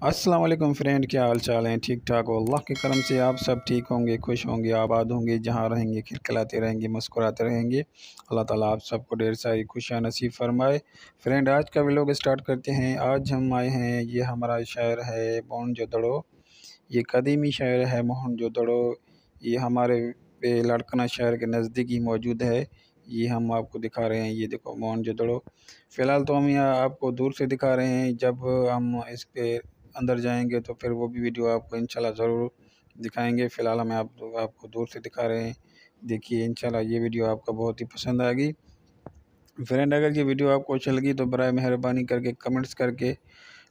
अस्सलाम वालेकुम फ्रेंड क्या हाल चाल हैं? ठीक ठाक हो? अल्लाह के करम से आप सब ठीक होंगे, खुश होंगे, आबाद होंगे, जहाँ रहेंगे, खिलखिलाते रहेंगे, मुस्कुराते रहेंगे। अल्लाह ताला आप सबको ढेर सारी खुशियाँ नसीब फरमाए। फ्रेंड आज का व्लॉग स्टार्ट करते हैं। आज हम आए हैं, ये हमारा शहर है मोहन जोदड़ो। ये कदीमी शहर है मोहन जोदड़ो। ये हमारे लड़कना शहर के नज़दीक ही मौजूद है। ये हम आपको दिखा रहे हैं। ये देखो मोहन जोदड़ो। फ़िलहाल तो हम यहाँ आपको दूर से दिखा रहे हैं। जब हम इस पे अंदर जाएँगे तो फिर वो भी वीडियो आपको इंशाल्लाह ज़रूर दिखाएँगे। फ़िलहाल हमें आप आपको दूर से दिखा रहे हैं। देखिए, इंशाल्लाह ये वीडियो आपको बहुत ही पसंद आएगी। फ्रेंड, अगर ये वीडियो आपको अच्छी लगी तो बर मेहरबानी करके कमेंट्स करके,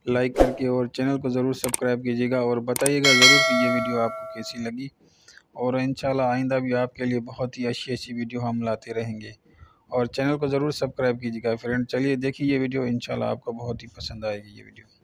लाइक करके और चैनल को ज़रूर सब्सक्राइब कीजिएगा और बताइएगा ज़रूर कि ये वीडियो आपको कैसी लगी। और इन आइंदा भी आपके लिए बहुत ही अच्छी अच्छी वीडियो हम लाते रहेंगे। और चैनल को ज़रूर सब्सक्राइब कीजिएगा। फ्रेंड, चलिए देखिए ये वीडियो, इंशाल्लाह आपको बहुत ही पसंद आएगी ये वीडियो।